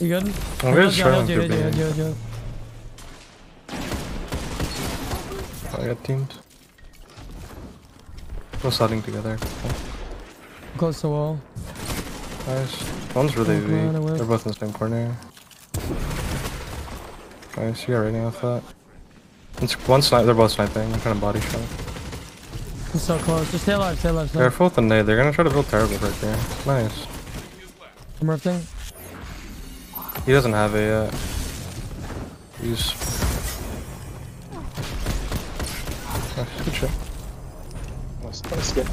You good? I'm good, I struggling healed you, through healed you, B. healed you, healed. I got teamed. We're sliding together. Close to wall. Nice. One's really Oh, weak. They're both in the same corner. Nice, you got rating off that. It's one snipe, they're both sniping. I'm trying to body shot. He's so close. Just stay alive, stay alive, stay They're alive. both in nade. They're gonna try to build terrible right there. Nice. I'm rifting. He doesn't have a. He's. Nice, Good shot. Let's, get.